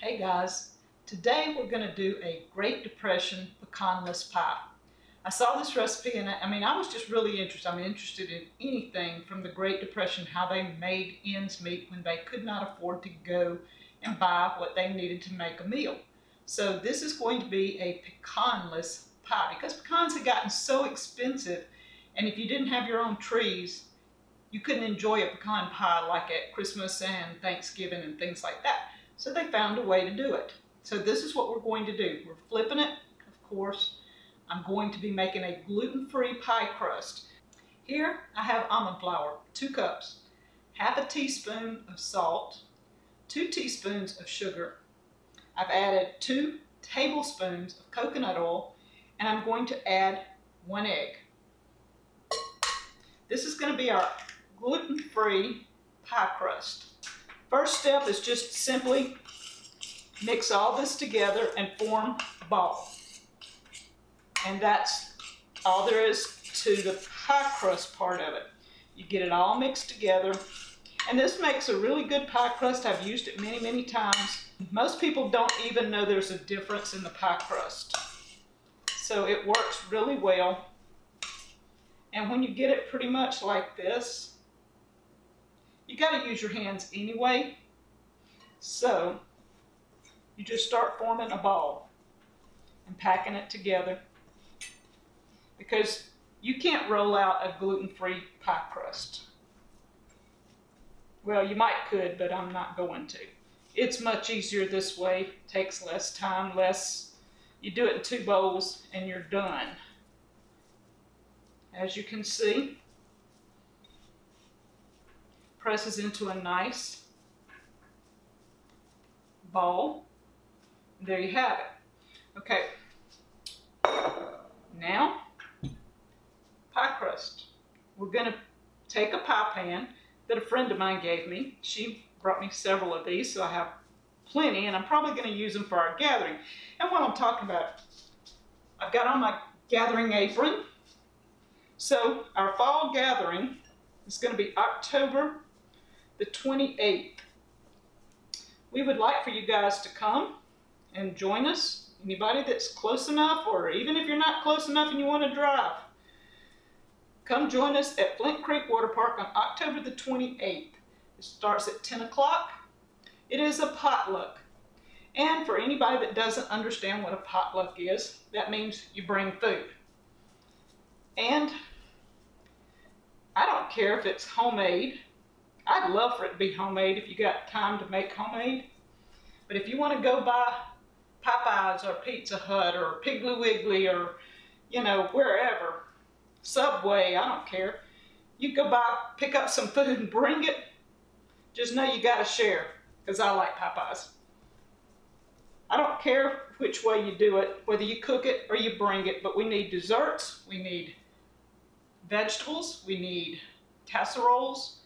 Hey guys, today we're going to do a Great Depression pecanless pie. I saw this recipe and I, I, mean I was just really interested. I'm interested in anything from the Great Depression, how they made ends meet when they could not afford to go and buy what they needed to make a meal. So this is going to be a pecanless pie because pecans had gotten so expensive and if you didn't have your own trees, you couldn't enjoy a pecan pie like at Christmas and Thanksgiving and things like that. So they found a way to do it. So this is what we're going to do. We're flipping it, of course. I'm going to be making a gluten-free pie crust. Here I have almond flour, two cups, half a teaspoon of salt, two teaspoons of sugar. I've added two tablespoons of coconut oil, and I'm going to add one egg. This is going to be our gluten-free pie crust. First step is just simply mix all this together and form ball. And that's all there is to the pie crust part of it. You get it all mixed together. And this makes a really good pie crust. I've used it many, many times. Most people don't even know there's a difference in the pie crust. So it works really well. And when you get it pretty much like this, you got to use your hands anyway. So you just start forming a ball and packing it together because you can't roll out a gluten-free pie crust. Well, you might could, but I'm not going to. It's much easier this way, takes less time, less, you do it in two bowls and you're done. As you can see, presses into a nice ball. There you have it. Okay. Now, pie crust. We're going to take a pie pan that a friend of mine gave me. She brought me several of these, so I have plenty, and I'm probably going to use them for our gathering. And while I'm talking about it, I've got on my gathering apron. So our fall gathering is going to be October the 28th. We would like for you guys to come and join us. Anybody that's close enough, or even if you're not close enough and you want to drive, come join us at Flint Creek Water Park on October the 28th. It starts at 10 o'clock. It is a potluck. And for anybody that doesn't understand what a potluck is, that means you bring food. And I don't care if it's homemade I'd love for it to be homemade if you got time to make homemade. But if you want to go buy Popeyes or Pizza Hut or Piggly Wiggly or, you know, wherever, Subway, I don't care. You go buy, pick up some food and bring it. Just know you got to share because I like Popeyes. I don't care which way you do it, whether you cook it or you bring it, but we need desserts, we need vegetables, we need casseroles,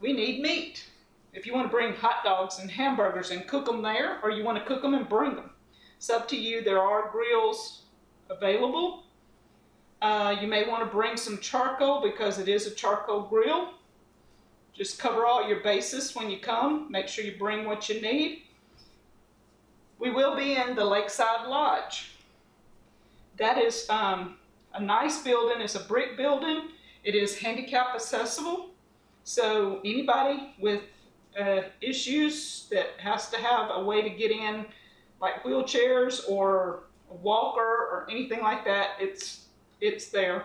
we need meat. If you want to bring hot dogs and hamburgers and cook them there, or you want to cook them and bring them. It's up to you. There are grills available. Uh, you may want to bring some charcoal because it is a charcoal grill. Just cover all your bases when you come. Make sure you bring what you need. We will be in the Lakeside Lodge. That is um, a nice building. It's a brick building. It is handicap accessible. So anybody with uh, issues that has to have a way to get in, like wheelchairs or a walker or anything like that, it's, it's there.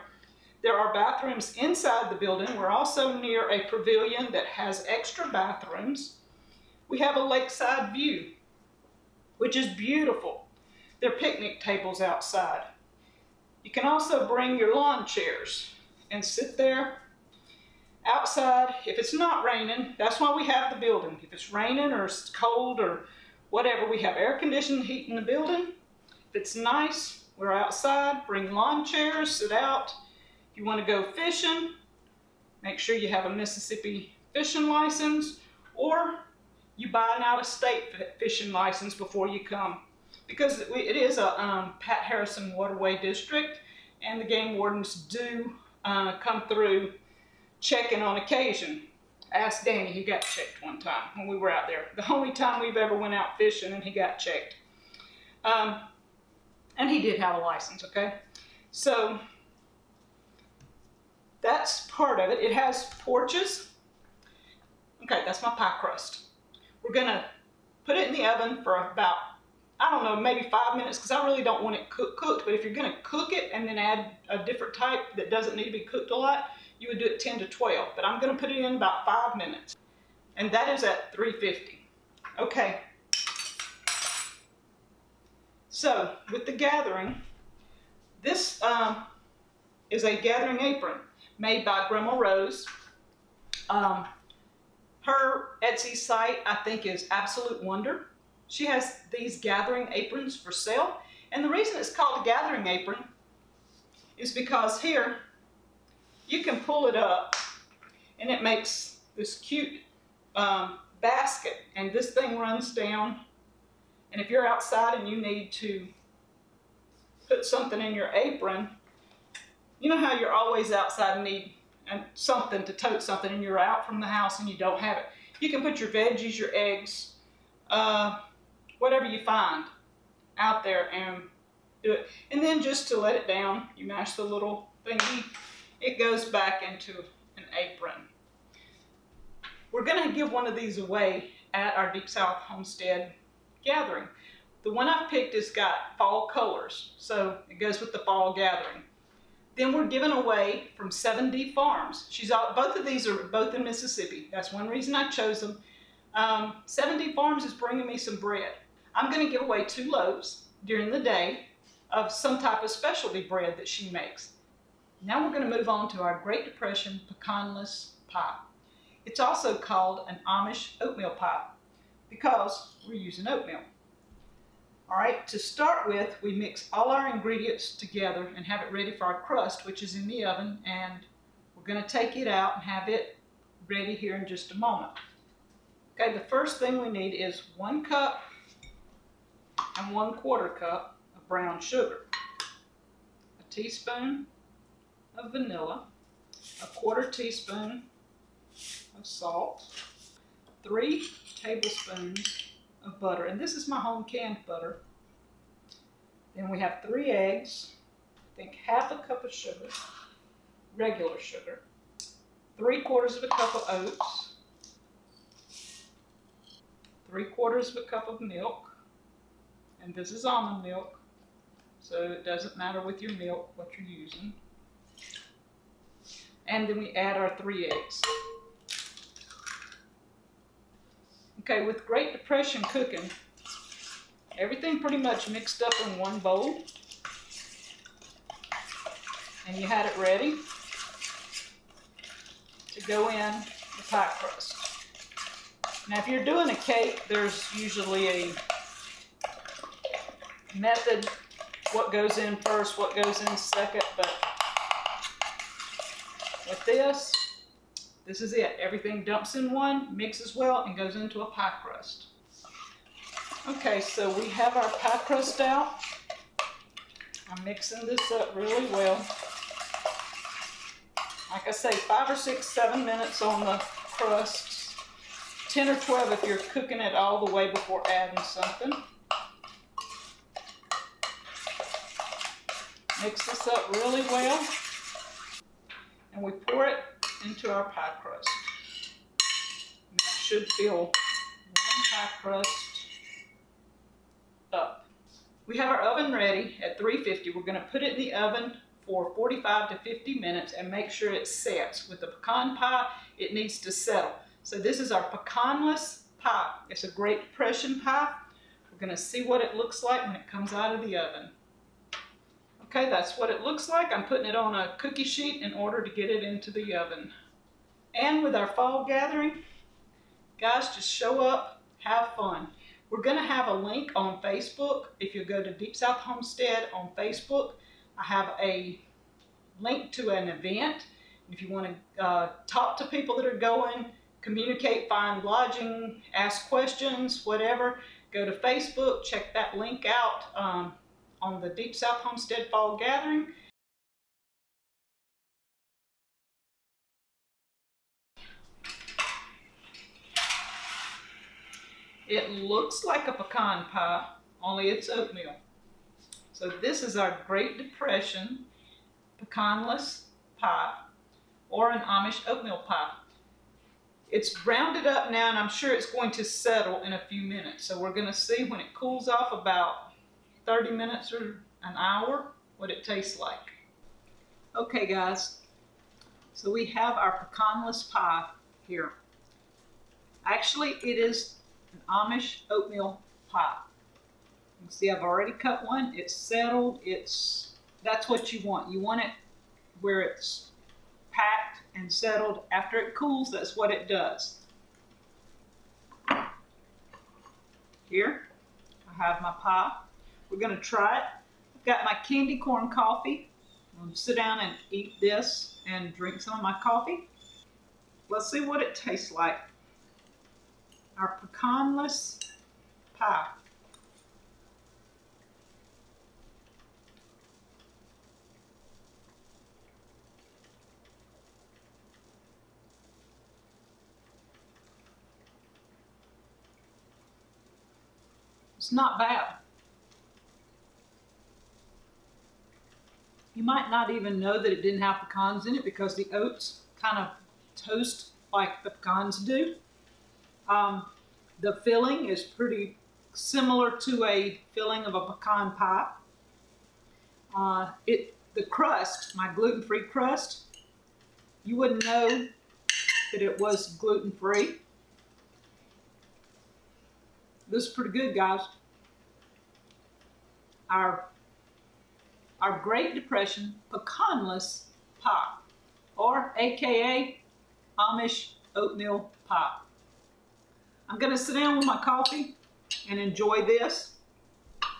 There are bathrooms inside the building. We're also near a pavilion that has extra bathrooms. We have a lakeside view, which is beautiful. There are picnic tables outside. You can also bring your lawn chairs and sit there outside, if it's not raining, that's why we have the building. If it's raining or it's cold or whatever, we have air conditioned heat in the building. If it's nice, we're outside, bring lawn chairs, sit out. If you want to go fishing, make sure you have a Mississippi fishing license or you buy an out-of-state fishing license before you come because it is a um, Pat Harrison Waterway District and the game wardens do uh, come through checking on occasion. Ask Danny, he got checked one time when we were out there. The only time we've ever went out fishing and he got checked. Um, and he did have a license, okay? So that's part of it. It has porches. Okay, that's my pie crust. We're gonna put it in the oven for about, I don't know, maybe five minutes because I really don't want it cook, cooked. But if you're gonna cook it and then add a different type that doesn't need to be cooked a lot, you would do it 10 to 12. But I'm gonna put it in about five minutes. And that is at 350. Okay. So with the gathering, this um, is a gathering apron made by Grandma Rose. Um, her Etsy site, I think, is Absolute Wonder. She has these gathering aprons for sale. And the reason it's called a gathering apron is because here you can pull it up and it makes this cute um, basket. And this thing runs down. And if you're outside and you need to put something in your apron, you know how you're always outside and need and something to tote something and you're out from the house and you don't have it. You can put your veggies, your eggs, uh, whatever you find out there and do it. And then just to let it down, you mash the little thingy, it goes back into an apron. We're gonna give one of these away at our Deep South Homestead gathering. The one I've picked has got fall colors, so it goes with the fall gathering. Then we're giving away from 7D Farms. She's all, both of these are both in Mississippi. That's one reason I chose them. Um, 7D Farms is bringing me some bread. I'm going to give away two loaves during the day of some type of specialty bread that she makes. Now we're going to move on to our Great Depression pecanless pie. It's also called an Amish oatmeal pie because we're using oatmeal. All right, to start with, we mix all our ingredients together and have it ready for our crust, which is in the oven, and we're gonna take it out and have it ready here in just a moment. Okay, the first thing we need is one cup and one quarter cup of brown sugar, a teaspoon of vanilla, a quarter teaspoon of salt, three tablespoons of butter. And this is my home canned butter. Then we have three eggs, I think half a cup of sugar, regular sugar, three quarters of a cup of oats, three quarters of a cup of milk, and this is almond milk, so it doesn't matter with your milk what you're using. And then we add our three eggs. Okay, with Great Depression cooking, everything pretty much mixed up in one bowl. And you had it ready to go in the pie crust. Now if you're doing a cake, there's usually a method, what goes in first, what goes in second, but with this, this is it. Everything dumps in one, mixes well, and goes into a pie crust. Okay, so we have our pie crust out. I'm mixing this up really well. Like I say, five or six, seven minutes on the crusts. 10 or 12 if you're cooking it all the way before adding something. Mix this up really well. And we pour it into our pie crust. And that should fill one pie crust up. We have our oven ready at 350. We're going to put it in the oven for 45 to 50 minutes and make sure it sets. With the pecan pie, it needs to settle. So this is our pecanless pie. It's a Great Depression pie. We're going to see what it looks like when it comes out of the oven. Okay, that's what it looks like. I'm putting it on a cookie sheet in order to get it into the oven. And with our fall gathering, guys, just show up, have fun. We're going to have a link on Facebook. If you go to Deep South Homestead on Facebook, I have a link to an event. If you want to uh, talk to people that are going, communicate, find lodging, ask questions, whatever, go to Facebook, check that link out. Um, on the Deep South Homestead Fall Gathering. It looks like a pecan pie, only it's oatmeal. So this is our Great Depression pecanless pie or an Amish oatmeal pie. It's rounded up now and I'm sure it's going to settle in a few minutes. So we're going to see when it cools off about 30 minutes or an hour what it tastes like. Okay guys, so we have our pecanless pie here. Actually, it is an Amish oatmeal pie. You see I've already cut one. It's settled. It's That's what you want. You want it where it's packed and settled. After it cools, that's what it does. Here, I have my pie. We're going to try it. I've got my candy corn coffee. I'm going to sit down and eat this and drink some of my coffee. Let's see what it tastes like. Our pecanless pie. It's not bad. You might not even know that it didn't have pecans in it because the oats kind of toast like the pecans do. Um, the filling is pretty similar to a filling of a pecan pie. Uh, it the crust, my gluten-free crust, you wouldn't know that it was gluten-free this is pretty good, guys. Our, our Great Depression pecanless pie, or AKA Amish oatmeal pie. I'm going to sit down with my coffee and enjoy this.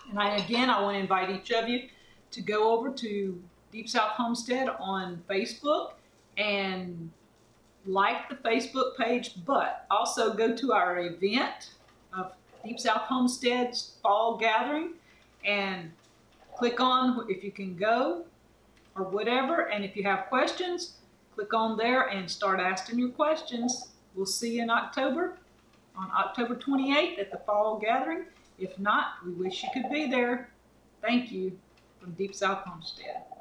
And I, again, I want to invite each of you to go over to Deep South Homestead on Facebook and like the Facebook page, but also go to our event of Deep South Homestead's fall gathering and click on if you can go or whatever. And if you have questions, click on there and start asking your questions. We'll see you in October, on October 28th at the fall gathering. If not, we wish you could be there. Thank you from Deep South Homestead.